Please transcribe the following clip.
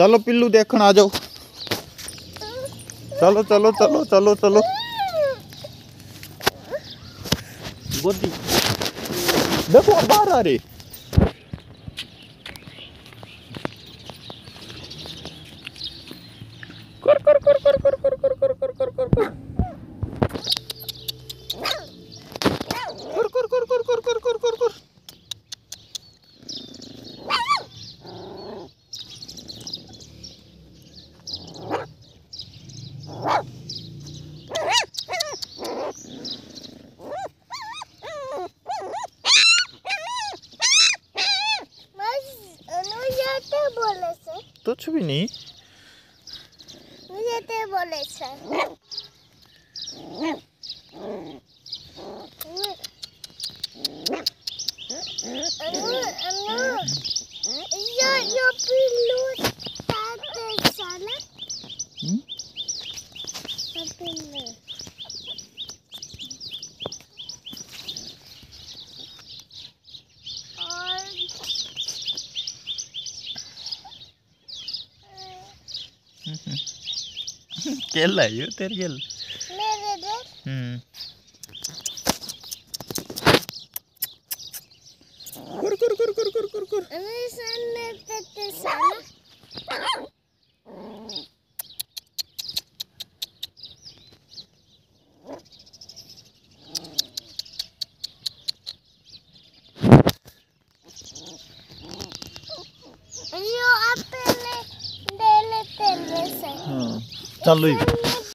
चलो पिल्लू देखने आ जाओ। चलो चलो चलो चलो चलो। गोदी देखो, बाहर आ रही। তো ছবি নেই। যেতে বলেছে। আমি केला है ये तेरे केला मेरे दे हम्म। कर कर कर कर कर Yo 嗯，真累。